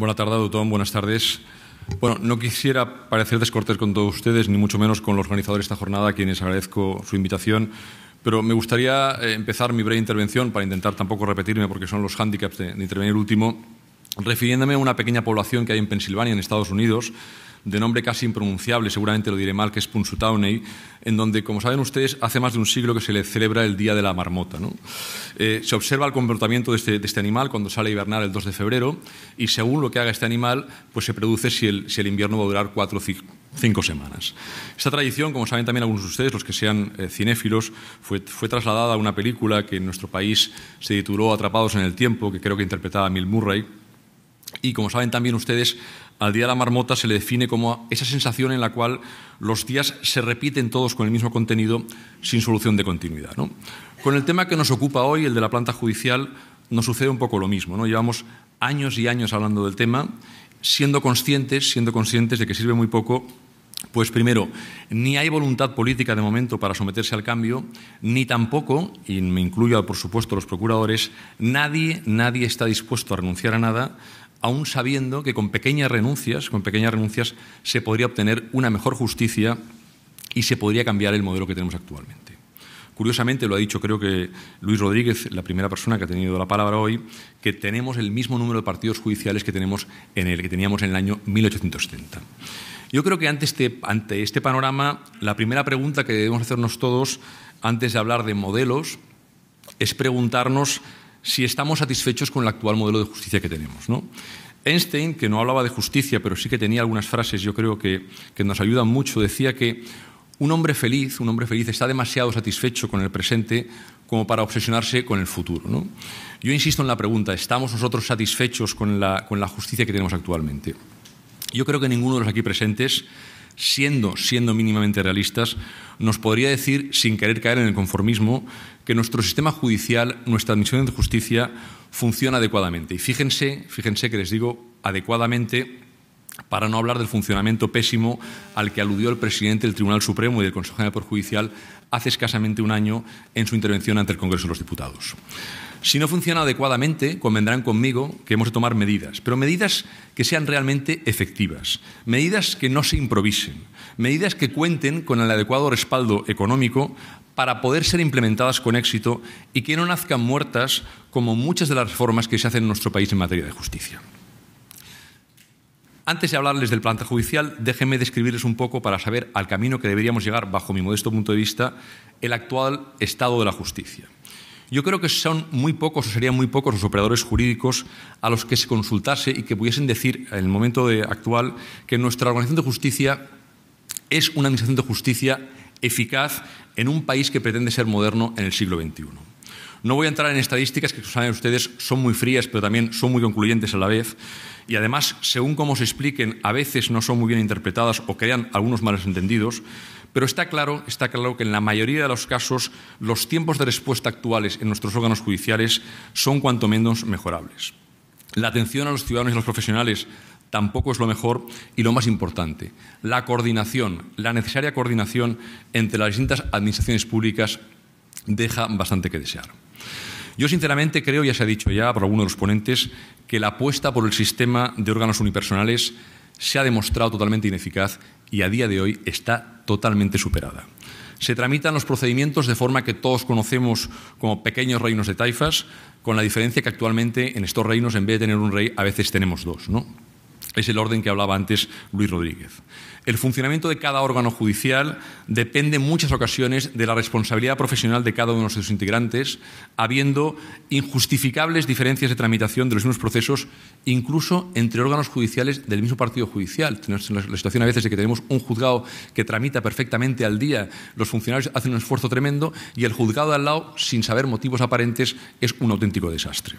Buenas tardes, doctor. Buenas tardes. Bueno, no quisiera parecer descortés con todos ustedes, ni mucho menos con los organizadores de esta jornada, a quienes agradezco su invitación. Pero me gustaría eh, empezar mi breve intervención, para intentar tampoco repetirme, porque son los hándicaps de, de intervenir último, refiriéndome a una pequeña población que hay en Pensilvania, en Estados Unidos, de nombre casi impronunciable, seguramente lo diré mal, que es Punxsutawney, en donde, como saben ustedes, hace más de un siglo que se le celebra el Día de la Marmota. Eh, se observa el comportamiento este, de este, animal cuando sale a hibernar el 2 de febrero y según lo que haga este animal, pues se produce si el, invierno va a durar cuatro o cinco semanas. Esta tradición, como saben también algunos de ustedes, los que sean eh, cinéfilos, fue, fue, trasladada a una película que en nuestro país se tituló Atrapados en el Tiempo, que creo que interpretaba Bill Murray. Y como saben también ustedes, al día de la marmota se le define como esa sensación en la cual los días se repiten todos con el mismo contenido sin solución de continuidad. Con el tema que nos ocupa hoy, el de la planta judicial, nos sucede un poco lo mismo. ¿no? Llevamos años y años hablando del tema, siendo conscientes, siendo conscientes de que sirve muy poco pues primero, ni hay voluntad política de momento para someterse al cambio, ni tampoco, y me incluyo por supuesto los procuradores, nadie, nadie está dispuesto a renunciar a nada aún sabiendo que con pequeñas renuncias, con pequeñas renuncias se podría obtener una mejor justicia y se podría cambiar el modelo que tenemos actualmente. Curiosamente, lo ha dicho creo que Luis Rodríguez, la primera persona que ha tenido la palabra hoy, que tenemos el mismo número de partidos judiciales que, tenemos en el, que teníamos en el año 1870. Yo creo que ante este, ante este panorama, la primera pregunta que debemos hacernos todos, antes de hablar de modelos, es preguntarnos si estamos satisfechos con el actual modelo de justicia que tenemos. ¿no? Einstein, que no hablaba de justicia, pero sí que tenía algunas frases, yo creo que, que nos ayudan mucho, decía que un hombre feliz, un hombre feliz está demasiado satisfecho con el presente como para obsesionarse con el futuro. ¿no? Yo insisto en la pregunta, ¿estamos nosotros satisfechos con la, con la justicia que tenemos actualmente? Yo creo que ninguno de los aquí presentes siendo, siendo mínimamente realistas, nos podría decir, sin querer caer en el conformismo, que nuestro sistema judicial, nuestra admisión de justicia, funciona adecuadamente. Y fíjense, fíjense que les digo adecuadamente para no hablar del funcionamiento pésimo al que aludió el presidente del Tribunal Supremo y del Consejo General Judicial hace escasamente un año en su intervención ante el Congreso de los Diputados. Si no funciona adecuadamente, convendrán conmigo que hemos de tomar medidas, pero medidas que sean realmente efectivas, medidas que no se improvisen, medidas que cuenten con el adecuado respaldo económico para poder ser implementadas con éxito y que no nazcan muertas como muchas de las reformas que se hacen en nuestro país en materia de justicia. Antes de hablarles del planta judicial, déjenme describirles un poco para saber al camino que deberíamos llegar, bajo mi modesto punto de vista, el actual estado de la justicia. Yo creo que son muy pocos o serían muy pocos los operadores jurídicos a los que se consultase y que pudiesen decir en el momento actual que nuestra organización de justicia es una administración de justicia eficaz en un país que pretende ser moderno en el siglo XXI. No voy a entrar en estadísticas que, saben ustedes, son muy frías, pero también son muy concluyentes a la vez. Y además, según cómo se expliquen, a veces no son muy bien interpretadas o crean algunos malos entendidos. Pero está claro, está claro que en la mayoría de los casos los tiempos de respuesta actuales en nuestros órganos judiciales son cuanto menos mejorables. La atención a los ciudadanos y a los profesionales tampoco es lo mejor y lo más importante, la coordinación, la necesaria coordinación entre las distintas administraciones públicas deja bastante que desear. Yo sinceramente creo, ya se ha dicho ya por algunos de los ponentes, que la apuesta por el sistema de órganos unipersonales se ha demostrado totalmente ineficaz y a día de hoy está totalmente superada. Se tramitan los procedimientos de forma que todos conocemos como pequeños reinos de taifas, con la diferencia que actualmente en estos reinos, en vez de tener un rey, a veces tenemos dos. ¿no? Es el orden que hablaba antes Luis Rodríguez. El funcionamiento de cada órgano judicial depende en muchas ocasiones de la responsabilidad profesional de cada uno de sus integrantes, habiendo injustificables diferencias de tramitación de los mismos procesos, incluso entre órganos judiciales del mismo partido judicial. Tenemos la situación a veces de que tenemos un juzgado que tramita perfectamente al día, los funcionarios hacen un esfuerzo tremendo y el juzgado de al lado, sin saber motivos aparentes, es un auténtico desastre.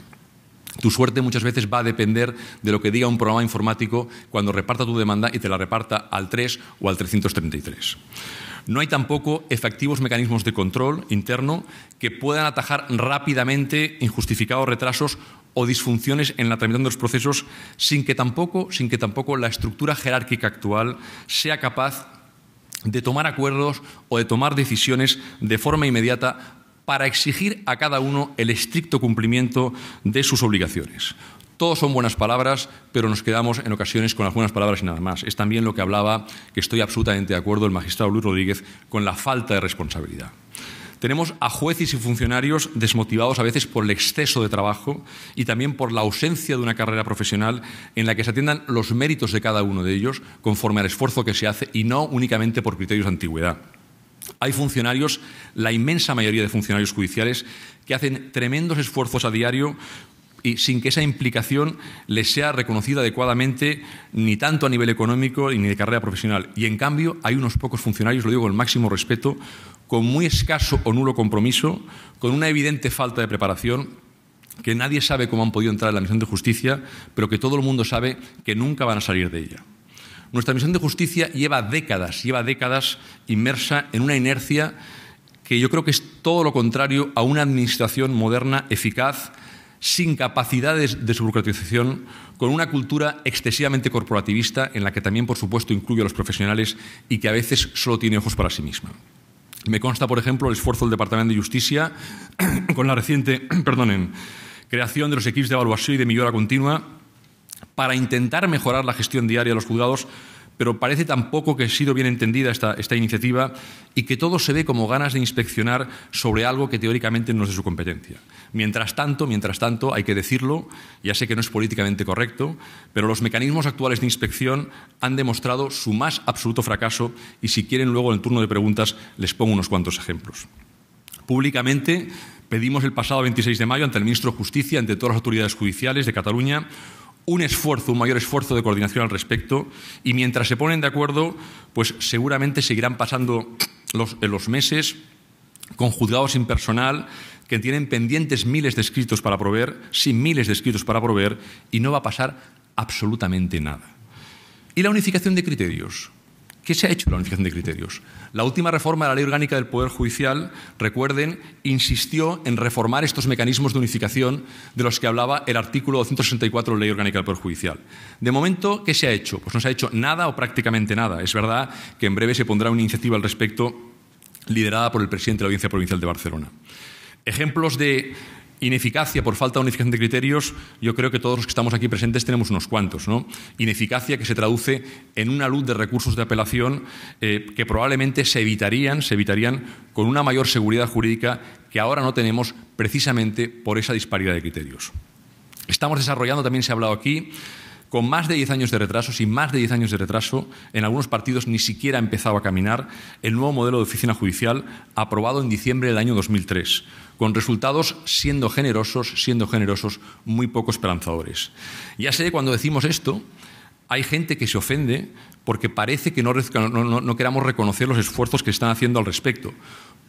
Tu suerte muchas veces va a depender de lo que diga un programa informático cuando reparta tu demanda y te la reparta al 3 o al 333. No hay tampoco efectivos mecanismos de control interno que puedan atajar rápidamente injustificados retrasos o disfunciones en la tramitación de los procesos sin que tampoco, sin que tampoco la estructura jerárquica actual sea capaz de tomar acuerdos o de tomar decisiones de forma inmediata para exigir a cada uno el estricto cumplimiento de sus obligaciones. todos son buenas palabras, pero nos quedamos en ocasiones con algunas palabras y nada más. Es también lo que hablaba, que estoy absolutamente de acuerdo, el magistrado Luis Rodríguez, con la falta de responsabilidad. Tenemos a jueces y funcionarios desmotivados a veces por el exceso de trabajo y también por la ausencia de una carrera profesional en la que se atiendan los méritos de cada uno de ellos conforme al esfuerzo que se hace y no únicamente por criterios de antigüedad. Hay funcionarios, la inmensa mayoría de funcionarios judiciales, que hacen tremendos esfuerzos a diario y sin que esa implicación les sea reconocida adecuadamente ni tanto a nivel económico ni de carrera profesional. Y en cambio hay unos pocos funcionarios, lo digo con el máximo respeto, con muy escaso o nulo compromiso, con una evidente falta de preparación, que nadie sabe cómo han podido entrar en la misión de justicia, pero que todo el mundo sabe que nunca van a salir de ella. Nuestra misión de justicia lleva décadas, lleva décadas inmersa en una inercia que yo creo que es todo lo contrario a una administración moderna, eficaz, sin capacidades de subburocratización, con una cultura excesivamente corporativista en la que también, por supuesto, incluye a los profesionales y que a veces solo tiene ojos para sí misma. Me consta, por ejemplo, el esfuerzo del Departamento de Justicia con la reciente perdonen, creación de los equipos de evaluación y de mejora continua para intentar mejorar la gestión diaria de los juzgados pero parece tampoco que ha sido bien entendida esta, iniciativa y que todo se ve como ganas de inspeccionar sobre algo que teóricamente no es de su competencia. Mientras tanto, mientras tanto, hay que decirlo, ya sé que no es políticamente correcto, pero los mecanismos actuales de inspección han demostrado su más absoluto fracaso y si quieren luego en el turno de preguntas les pongo unos cuantos ejemplos. Públicamente pedimos el pasado 26 de mayo ante el ministro de Justicia, ante todas las autoridades judiciales de Cataluña, un esfuerzo, un mayor esfuerzo de coordinación al respecto y mientras se ponen de acuerdo, pues seguramente seguirán pasando los, los meses con juzgados sin personal que tienen pendientes miles de escritos para proveer, sin miles de escritos para proveer y no va a pasar absolutamente nada. ¿Y la unificación de criterios? ¿Qué se ha hecho la unificación de criterios? La última reforma de la Ley Orgánica del Poder Judicial, recuerden, insistió en reformar estos mecanismos de unificación de los que hablaba el artículo 264 de la Ley Orgánica del Poder Judicial. De momento, ¿qué se ha hecho? Pues no se ha hecho nada o prácticamente nada. Es verdad que en breve se pondrá una iniciativa al respecto liderada por el presidente de la Audiencia Provincial de Barcelona. Ejemplos de Ineficacia por falta de unificación de criterios, yo creo que todos los que estamos aquí presentes tenemos unos cuantos. ¿no? Ineficacia que se traduce en una luz de recursos de apelación eh, que probablemente se evitarían, se evitarían con una mayor seguridad jurídica que ahora no tenemos precisamente por esa disparidad de criterios. Estamos desarrollando, también se ha hablado aquí, con más de 10 años de retraso, sin más de 10 años de retraso, en algunos partidos ni siquiera ha empezado a caminar el nuevo modelo de oficina judicial aprobado en diciembre del año 2003, con resultados siendo generosos, siendo generosos, muy poco esperanzadores. Ya sé, cuando decimos esto, hay gente que se ofende porque parece que no, queramos reconocer los esfuerzos que están haciendo al respecto.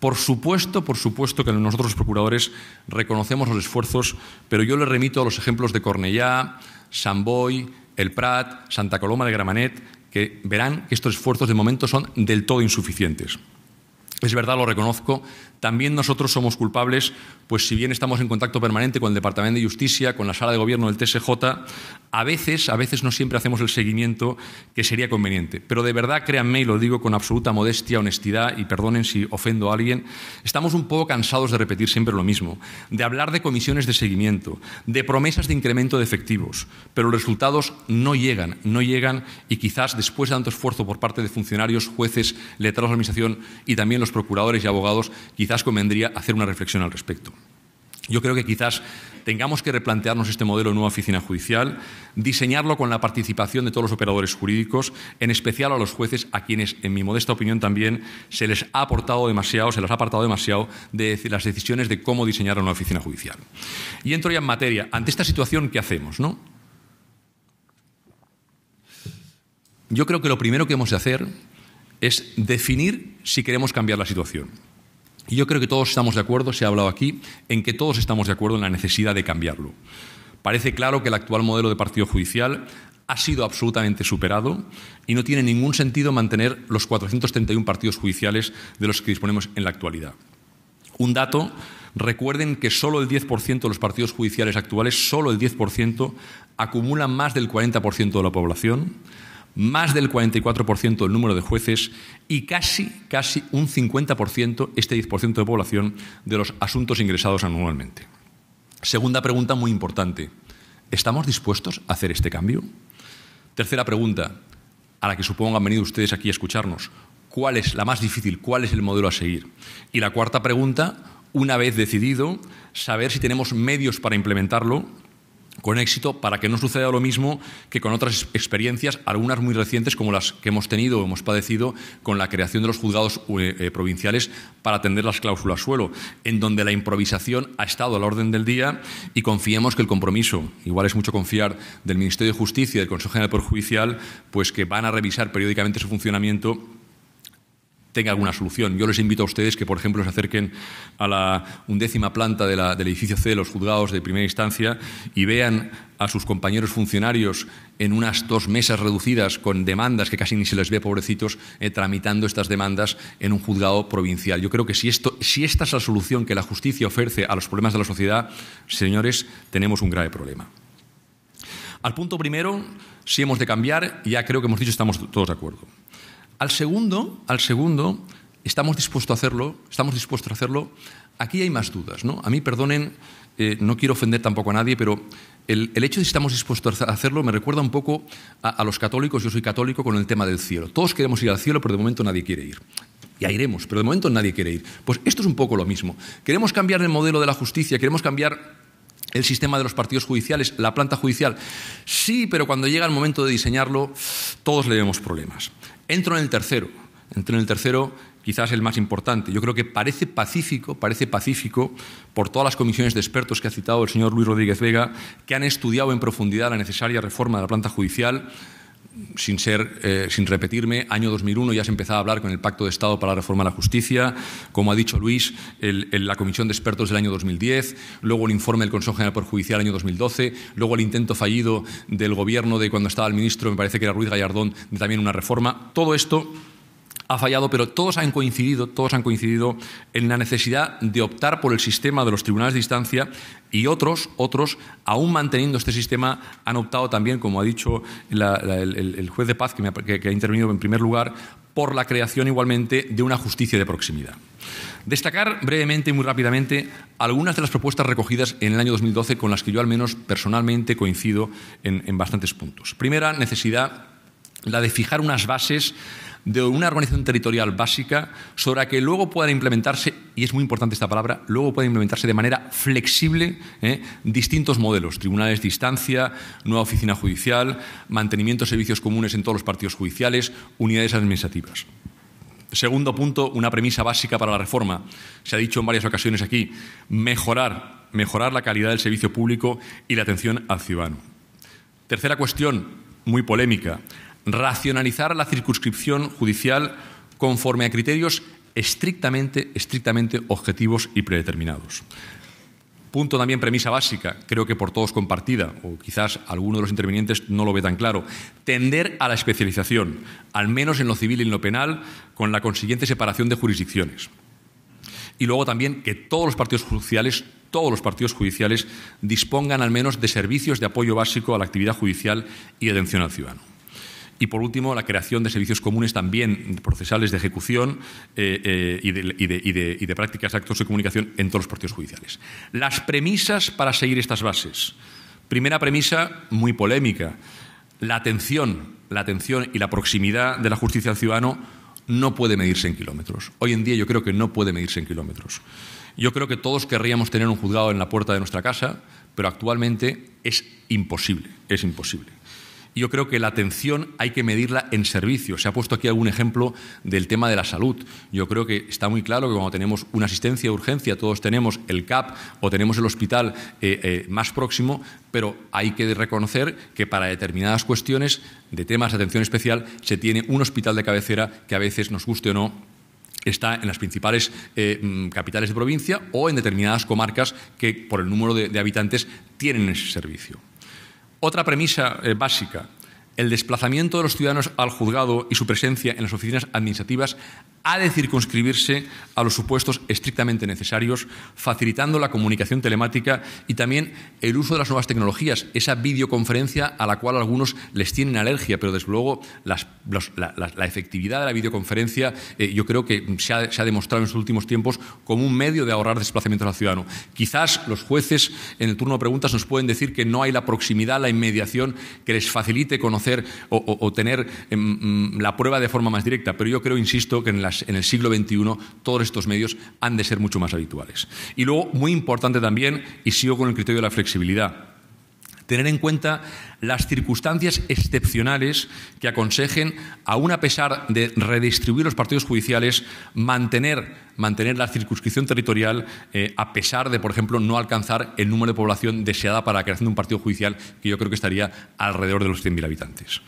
Por supuesto, por supuesto que nosotros los procuradores reconocemos los esfuerzos, pero yo les remito a los ejemplos de Cornellá, Sant Boi, El Prat, Santa Coloma de Gramenet, que verán que estos esfuerzos de momento son del todo insuficientes. Es verdad, lo reconozco, también nosotros somos culpables, pues si bien estamos en contacto permanente con el Departamento de Justicia, con la sala de gobierno del TSJ, a veces, a veces no siempre hacemos el seguimiento que sería conveniente. Pero de verdad, créanme, y lo digo con absoluta modestia, honestidad, y perdonen si ofendo a alguien, estamos un poco cansados de repetir siempre lo mismo, de hablar de comisiones de seguimiento, de promesas de incremento de efectivos, pero los resultados no llegan, no llegan, y quizás después de tanto esfuerzo por parte de funcionarios, jueces, letrados de la Administración y también los procuradores y abogados, quizás convendría hacer una reflexión al respecto. Yo creo que quizás tengamos que replantearnos este modelo de nueva oficina judicial, diseñarlo con la participación de todos los operadores jurídicos, en especial a los jueces, a quienes, en mi modesta opinión también, se les ha aportado demasiado, se les ha apartado demasiado de las decisiones de cómo diseñar una oficina judicial. Y entro ya en materia. Ante esta situación, ¿qué hacemos? No? Yo creo que lo primero que hemos de hacer es definir si queremos cambiar la situación. Y yo creo que todos estamos de acuerdo, se ha hablado aquí, en que todos estamos de acuerdo en la necesidad de cambiarlo. Parece claro que el actual modelo de partido judicial ha sido absolutamente superado y no tiene ningún sentido mantener los 431 partidos judiciales de los que disponemos en la actualidad. Un dato, recuerden que solo el 10% de los partidos judiciales actuales, solo el 10%, acumulan más del 40% de la población más del 44% del número de jueces y casi, casi un 50%, este 10% de población, de los asuntos ingresados anualmente. Segunda pregunta muy importante. ¿Estamos dispuestos a hacer este cambio? Tercera pregunta, a la que supongo han venido ustedes aquí a escucharnos. ¿Cuál es la más difícil? ¿Cuál es el modelo a seguir? Y la cuarta pregunta, una vez decidido, saber si tenemos medios para implementarlo con éxito para que no suceda lo mismo que con otras experiencias, algunas muy recientes como las que hemos tenido o hemos padecido con la creación de los juzgados eh, eh, provinciales para atender las cláusulas suelo, en donde la improvisación ha estado a la orden del día y confiemos que el compromiso, igual es mucho confiar del Ministerio de Justicia y del Consejo General Poder Judicial, pues que van a revisar periódicamente su funcionamiento tenga alguna solución. Yo les invito a ustedes que, por ejemplo, se acerquen a la undécima planta del edificio C de los juzgados de primera instancia y vean a sus compañeros funcionarios en unas dos mesas reducidas con demandas que casi ni se les ve, pobrecitos, eh, tramitando estas demandas en un juzgado provincial. Yo creo que si, esto, si esta es la solución que la justicia ofrece a los problemas de la sociedad, señores, tenemos un grave problema. Al punto primero, si hemos de cambiar, ya creo que hemos dicho estamos todos de acuerdo. Al segundo, al segundo, estamos dispuestos a hacerlo, estamos dispuestos a hacerlo. Aquí hay más dudas, ¿no? A mí, perdonen, eh, no quiero ofender tampoco a nadie, pero el, hecho de que estamos dispuestos a hacerlo me recuerda un poco a, los católicos. Yo soy católico con el tema del cielo. Todos queremos ir al cielo, pero de momento nadie quiere ir. Ya iremos, pero de momento nadie quiere ir. Pues esto es un poco lo mismo. Queremos cambiar el modelo de la justicia, queremos cambiar el sistema de los partidos judiciales, la planta judicial. Sí, pero cuando llega el momento de diseñarlo, todos le vemos problemas. Entro en el tercero. Entro en el tercero, quizás el más importante. Yo creo que parece pacífico, parece pacífico por todas las comisiones de expertos que ha citado el señor Luis Rodríguez Vega, que han estudiado en profundidad la necesaria reforma de la planta judicial sin, ser, eh, sin repetirme, año 2001 ya se empezaba a hablar con el Pacto de Estado para la Reforma de la Justicia, como ha dicho Luis, la Comisión de Expertos del año 2010, luego el informe del Consejo General Por Judicial del año 2012, luego el intento fallido del Gobierno de cuando estaba el ministro, me parece que era Ruiz Gallardón, de también una reforma. Todo esto ha fallado, pero todos han coincidido, todos han coincidido en la necesidad de optar por el sistema de los tribunales de instancia y otros, otros, aún manteniendo este sistema, han optado también, como ha dicho el, juez de paz que, ha intervenido en primer lugar, por la creación igualmente de una justicia de proximidad. Destacar brevemente y muy rápidamente algunas de las propuestas recogidas en el año 2012 con las que yo al menos personalmente coincido en, en bastantes puntos. Primera necesidad, la de fijar unas bases de una organización territorial básica sobre la que luego puedan implementarse, y es muy importante esta palabra, luego puedan implementarse de manera flexible ¿eh? distintos modelos, tribunales de instancia, nueva oficina judicial, mantenimiento de servicios comunes en todos los partidos judiciales, unidades administrativas. Segundo punto, una premisa básica para la reforma. Se ha dicho en varias ocasiones aquí, mejorar, mejorar la calidad del servicio público y la atención al ciudadano. Tercera cuestión, muy polémica, racionalizar la circunscripción judicial conforme a criterios estrictamente, estrictamente objetivos y predeterminados. Punto también premisa básica, creo que por todos compartida, o quizás alguno de los intervinientes no lo ve tan claro, tender a la especialización, al menos en lo civil y en lo penal, con la consiguiente separación de jurisdicciones. Y luego también que todos los partidos judiciales, todos los partidos judiciales dispongan al menos de servicios de apoyo básico a la actividad judicial y atención al ciudadano. Y por último, la creación de servicios comunes también procesales de ejecución eh, eh, y, de, prácticas actos de comunicación en todos los partidos judiciales. Las premisas para seguir estas bases. Primera premisa, muy polémica. La atención, la atención y la proximidad de la justicia al ciudadano no puede medirse en kilómetros. Hoy en día yo creo que no puede medirse en kilómetros. Yo creo que todos querríamos tener un juzgado en la puerta de nuestra casa, pero actualmente es imposible, es imposible. Yo creo que la atención hay que medirla en servicio. Se ha puesto aquí algún ejemplo del tema de la salud. Yo creo que está muy claro que cuando tenemos una asistencia de urgencia, todos tenemos el CAP o tenemos el hospital eh, eh, más próximo, pero hay que reconocer que para determinadas cuestiones de temas de atención especial se tiene un hospital de cabecera que a veces, nos guste o no, está en las principales eh, mm, capitales de provincia o en determinadas comarcas que, por el número de habitantes, tienen ese servicio. Otra premisa eh, básica, el desplazamiento de los ciudadanos al juzgado y su presencia en las oficinas administrativas ha de circunscribirse a los supuestos estrictamente necesarios, facilitando la comunicación telemática y también el uso de las nuevas tecnologías, esa videoconferencia a la cual algunos les tienen alergia, pero desde luego la, efectividad de la videoconferencia eh, yo creo que se ha, demostrado en los últimos tiempos como un medio de ahorrar desplazamientos al ciudadano. Quizás los jueces en el turno de preguntas nos pueden decir que no hay la proximidad, la inmediación que les facilite conocer o, tener em, mm, la prueba de forma más directa, pero yo creo, insisto, que en las en el siglo XXI todos estos medios han de ser mucho más habituales. Y luego, muy importante también, y sigo con el criterio de la flexibilidad, tener en cuenta las circunstancias excepcionales que aconsejen, aún a pesar de redistribuir los partidos judiciales, mantener, mantener la circunscripción territorial, eh, a pesar de, por ejemplo, no alcanzar el número de población deseada para la creación de un partido judicial, que yo creo que estaría alrededor de los 100.000 habitantes.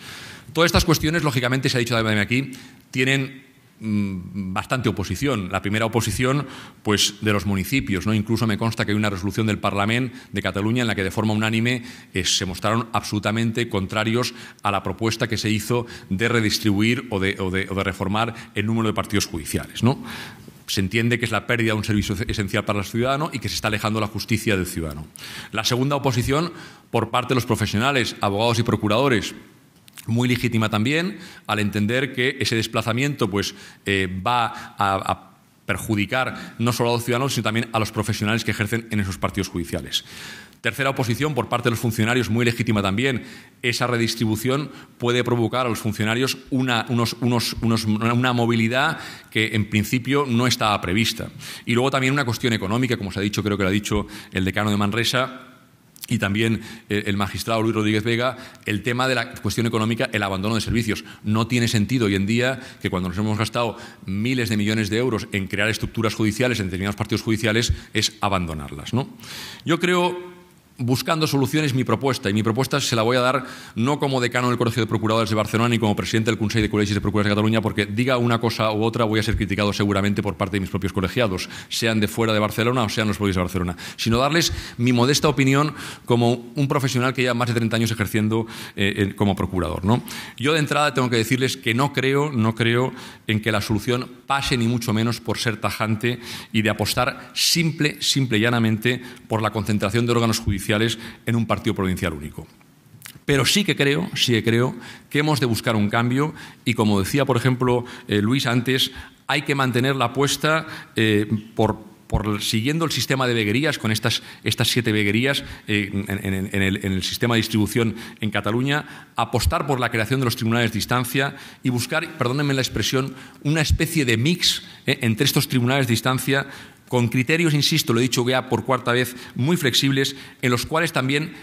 Todas estas cuestiones, lógicamente, se ha dicho también aquí, tienen bastante oposición. La primera oposición, pues, de los municipios. ¿no? Incluso me consta que hay una resolución del Parlamento de Cataluña en la que de forma unánime eh, se mostraron absolutamente contrarios a la propuesta que se hizo de redistribuir o de, reformar el número de partidos judiciales. ¿no? se entiende que es la pérdida de un servicio esencial para el ciudadano y que se está alejando la justicia del ciudadano. La segunda oposición por parte de los profesionales, abogados y procuradores, muy legítima también, al entender que ese desplazamiento pues, eh, va a, perjudicar no solo a los ciudadanos, sino también a los profesionales que ejercen en esos partidos judiciales. Tercera oposición por parte de los funcionarios, muy legítima también. Esa redistribución puede provocar a los funcionarios una, una movilidad que en principio no estaba prevista. Y luego también una cuestión económica, como se ha dicho, creo que lo ha dicho el decano de Manresa, y también eh, el magistrado Luis Rodríguez Vega, el tema de la cuestión económica, el abandono de servicios. No tiene sentido hoy en día que cuando nos hemos gastado miles de millones de euros en crear estructuras judiciales en determinados partidos judiciales, es abandonarlas. ¿no? Yo creo buscando soluciones mi propuesta, y mi propuesta se la voy a dar no como decano del Colegio de Procuradores de Barcelona ni como presidente del Consejo de Colegios de Procuradores de Cataluña, porque diga una cosa u otra voy a ser criticado seguramente por parte de mis propios colegiados, sean de fuera de Barcelona o sean los propios de Barcelona, sino darles mi modesta opinión como un profesional que lleva más de 30 años ejerciendo eh, como procurador. ¿no? Yo de entrada tengo que decirles que no creo, no creo en que la solución pase ni mucho menos por ser tajante y de apostar simple, simple y llanamente por la concentración de órganos judiciales en un partido provincial único. Pero sí que creo, sí que creo que hemos de buscar un cambio y como decía, por ejemplo, eh, Luis antes, hay que mantener la apuesta eh, por, siguiendo el sistema de veguerías, con estas, estas siete veguerías eh, en, el, sistema de distribución en Cataluña, apostar por la creación de los tribunales de instancia y buscar, perdónenme la expresión, una especie de mix entre estos tribunales de instancia con criterios, insisto, lo he dicho ya por cuarta vez, muy flexibles, en los cuales también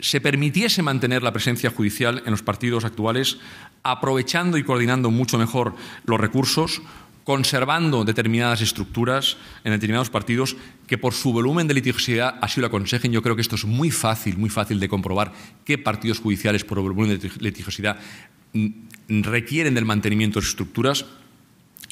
se permitiese mantener la presencia judicial en los partidos actuales, aprovechando y coordinando mucho mejor los recursos, conservando determinadas estructuras en determinados partidos que por su volumen de litigiosidad así lo aconsejen. Yo creo que esto es muy fácil, muy fácil de comprobar qué partidos judiciales por volumen de litigiosidad requieren del mantenimiento de sus estructuras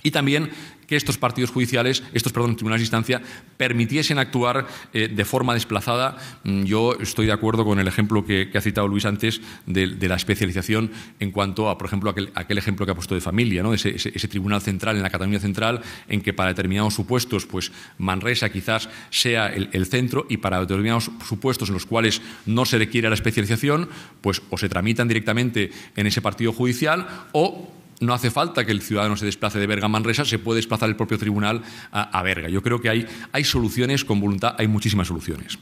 y también que estos partidos judiciales, estos perdón, tribunales de instancia, permitiesen actuar eh, de forma desplazada. Mm, yo estoy de acuerdo con el ejemplo que, ha citado Luis antes de, la especialización en cuanto a, por ejemplo, aquel, ejemplo que ha puesto de familia, ¿no? ese, tribunal central en la Cataluña Central, en que para determinados supuestos, pues Manresa quizás sea el, el centro y para determinados supuestos en los cuales no se requiere la especialización, pues o se tramitan directamente en ese partido judicial o no hace falta que el ciudadano se desplace de Berga a Manresa, se puede desplazar el propio tribunal a, a Berga. Yo creo que hay, hay soluciones con voluntad, hay muchísimas soluciones.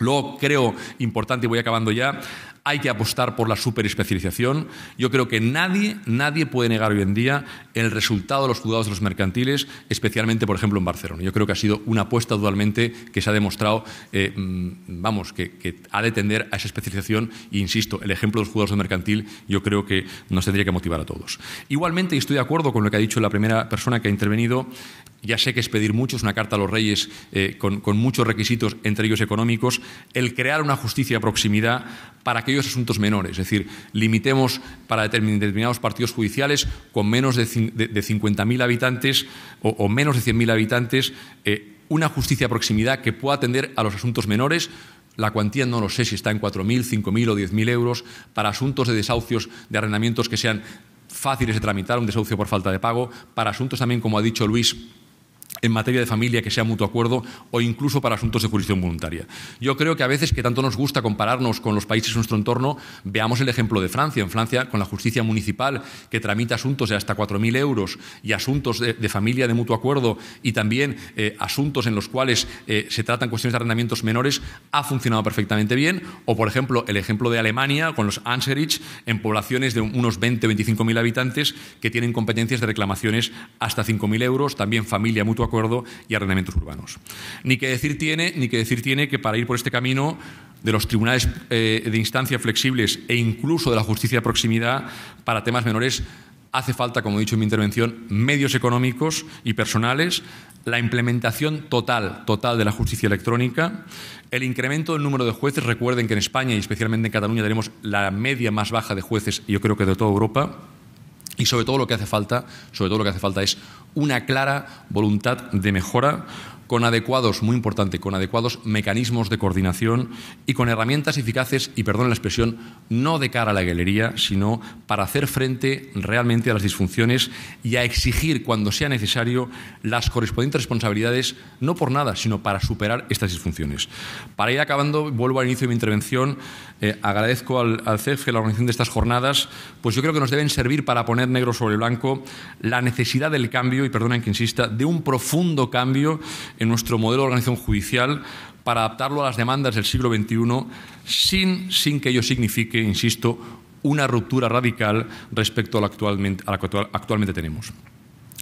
Luego creo importante, y voy acabando ya, hay que apostar por la superespecialización. Yo creo que nadie, nadie puede negar hoy en día el resultado de los juzgados de los mercantiles, especialmente, por ejemplo, en Barcelona. Yo creo que ha sido una apuesta dualmente que se ha demostrado, eh, mm, vamos, que, ha de tender a esa especialización. E insisto, el ejemplo de los juzgados de mercantil yo creo que nos tendría que motivar a todos. Igualmente, y estoy de acuerdo con lo que ha dicho la primera persona que ha intervenido, ya sé que es pedir mucho, es una carta a los reyes eh, con, muchos requisitos, entre ellos económicos, el crear una justicia de proximidad para aquellos asuntos menores. Es decir, limitemos para determinados partidos judiciales con menos de, 50.000 habitantes o, menos de 100.000 habitantes eh, una justicia de proximidad que pueda atender a los asuntos menores la cuantía no lo sé si está en 4.000, 5.000 o 10.000 euros, para asuntos de desahucios de arrendamientos que sean fáciles de tramitar, un desahucio por falta de pago, para asuntos también, como ha dicho Luis, en materia de familia que sea mutuo acuerdo o incluso para asuntos de jurisdicción voluntaria. Yo creo que a veces que tanto nos gusta compararnos con los países de nuestro entorno, veamos el ejemplo de Francia. En Francia, con la justicia municipal que tramita asuntos de hasta 4.000 euros y asuntos de, familia de mutuo acuerdo y también eh, asuntos en los cuales eh, se tratan cuestiones de arrendamientos menores, ha funcionado perfectamente bien. O, por ejemplo, el ejemplo de Alemania con los Anserich en poblaciones de unos 20 o 25.000 habitantes que tienen competencias de reclamaciones hasta 5.000 euros, también familia mutuo acuerdo y arrendamientos urbanos. Ni que decir tiene, ni que decir tiene que para ir por este camino de los tribunales eh, de instancia flexibles e incluso de la justicia de proximidad para temas menores hace falta, como he dicho en mi intervención, medios económicos y personales, la implementación total, total de la justicia electrónica, el incremento del número de jueces. Recuerden que en España y especialmente en Cataluña tenemos la media más baja de jueces, yo creo que de toda Europa. Y sobre todo lo que hace falta, sobre todo lo que hace falta es una clara voluntad de mejora con adecuados, muy importante, con adecuados mecanismos de coordinación y con herramientas eficaces, y perdón la expresión, no de cara a la galería, sino para hacer frente realmente a las disfunciones y a exigir cuando sea necesario las correspondientes responsabilidades, no por nada, sino para superar estas disfunciones. Para ir acabando, vuelvo al inicio de mi intervención, eh, agradezco al, al CEF la organización de estas jornadas, pues yo creo que nos deben servir para poner negro sobre blanco la necesidad del cambio, y perdonen que insista, de un profundo cambio en nuestro modelo de organización judicial para adaptarlo a las demandas del siglo XXI sin, sin que ello signifique, insisto, una ruptura radical respecto a, actualmente, a la que actualmente tenemos.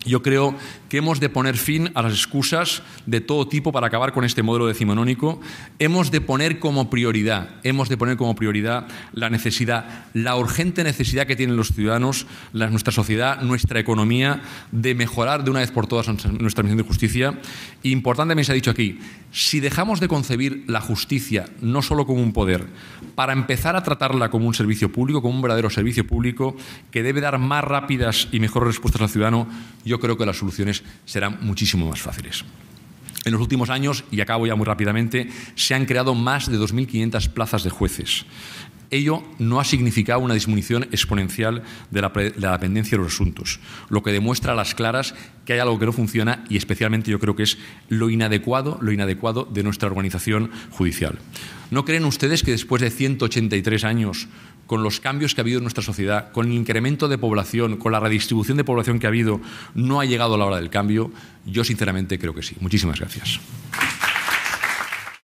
Yo creo que hemos de poner fin a las excusas de todo tipo para acabar con este modelo decimonónico. Hemos de poner como prioridad, hemos de poner como prioridad la necesidad, la urgente necesidad que tienen los ciudadanos, nuestra sociedad, nuestra economía, de mejorar de una vez por todas nuestra misión de justicia. importante me se ha dicho aquí, si dejamos de concebir la justicia no solo como un poder, para empezar a tratarla como un servicio público, como un verdadero servicio público que debe dar más rápidas y mejores respuestas al ciudadano, yo creo que las soluciones serán muchísimo más fáciles. En los últimos años, y acabo ya muy rápidamente, se han creado más de 2.500 plazas de jueces. Ello no ha significado una disminución exponencial de la, de dependencia de los asuntos, lo que demuestra a las claras que hay algo que no funciona y especialmente yo creo que es lo inadecuado, lo inadecuado de nuestra organización judicial. ¿No creen ustedes que después de 183 años con los cambios que ha habido en nuestra sociedad, con el incremento de población, con la redistribución de población que ha habido, no ha llegado la hora del cambio? Yo sinceramente creo que sí. Muchísimas gracias.